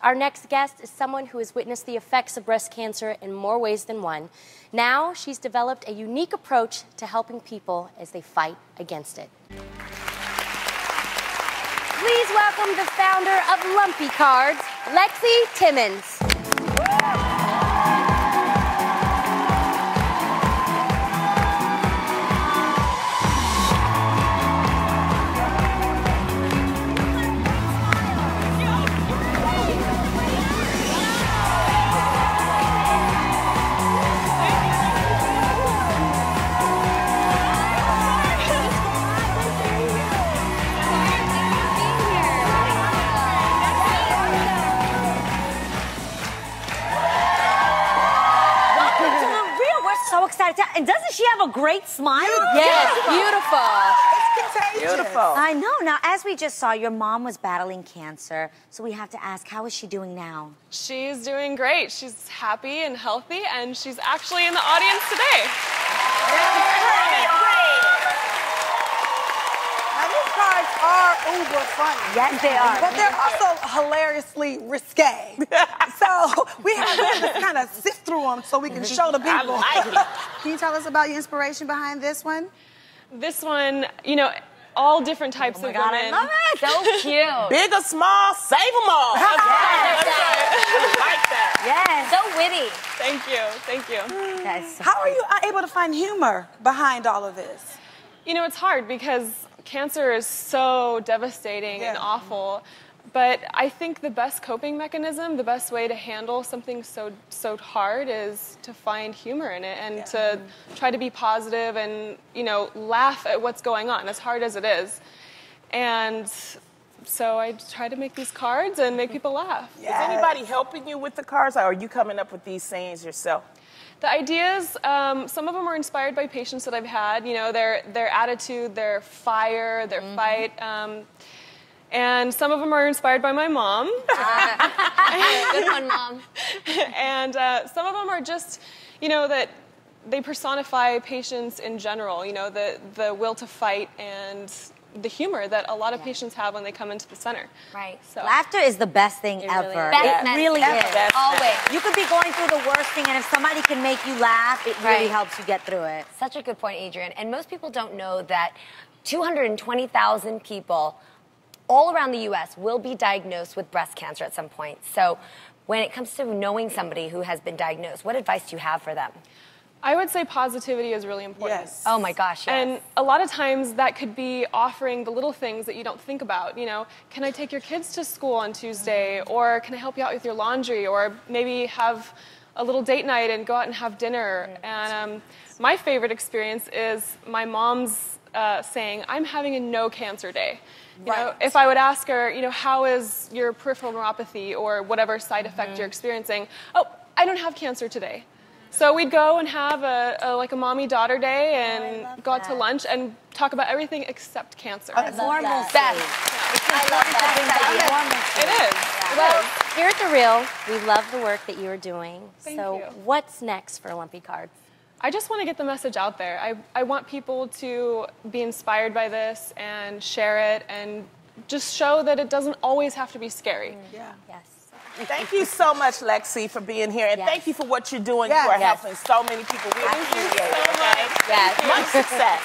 Our next guest is someone who has witnessed the effects of breast cancer in more ways than one. Now she's developed a unique approach to helping people as they fight against it. Please welcome the founder of Lumpy Cards, Lexi Timmons. We're so excited. To, and doesn't she have a great smile? Yes, beautiful. Beautiful. I know. Now, as we just saw, your mom was battling cancer. So we have to ask, how is she doing now? She's doing great. She's happy and healthy, and she's actually in the audience today. Now, these cards are uber funny. Yes, they are. But they're also hilariously risque. so we have to kind of sift through them so we can show the people. can you tell us about your inspiration behind this one? This one, you know, all different types Oh my of God, women. I love it. So cute. Big or small, save them all. Yes. like that. yes. So witty. Thank you, thank you. That is so How are you able to find humor behind all of this? You know, it's hard because cancer is so devastating and awful. But I think the best coping mechanism, the best way to handle something so so hard is to find humor in it and to try to be positive and, you know, laugh at what's going on as hard as it is. And so I try to make these cards and make mm-hmm. people laugh. Is anybody helping you with the cards, or are you coming up with these sayings yourself? The ideas, um, some of them are inspired by patients that I've had. You know, their their attitude, their fire, their fight, um, and some of them are inspired by my mom. Good one, Mom. and uh, some of them are just, you know, that they personify patients in general. You know, the the will to fight and the humor that a lot of patients have when they come into the center. Right. So Laughter is the best thing It ever. is. Best it really ever. is. Best Always. You could be going through the worst thing, and if somebody can make you laugh, it really helps you get through it. Such a good point, Adrienne. And most people don't know that 220,000 people all around the US will be diagnosed with breast cancer at some point. So, when it comes to knowing somebody who has been diagnosed, what advice do you have for them? I would say positivity is really important. Yes. Oh my gosh, yes. And a lot of times that could be offering the little things that you don't think about. You know, can I take your kids to school on Tuesday? Or can I help you out with your laundry? Or maybe have a little date night and go out and have dinner. And um, my favorite experience is my mom's uh, saying, I'm having a no cancer day. You know, Right. if I would ask her, you know, how is your peripheral neuropathy or whatever side effect you're experiencing? Oh, I don't have cancer today. So we'd go and have a, a like a mommy daughter day and go out to lunch and talk about everything except cancer. Normalcy. Best. I love that. It is. It Well, here at The Real, we love the work that you are doing. Thank so, you. what's next for Lumpy Cards? I just want to get the message out there. I, I want people to be inspired by this and share it and just show that it doesn't always have to be scary. Yeah. Yes. Thank you so much, Lexi, for being here, and Yes. thank you for what you're doing. Yes. You are Yes. helping so many people. We Thank you appreciate so it. much. Yes. Much success.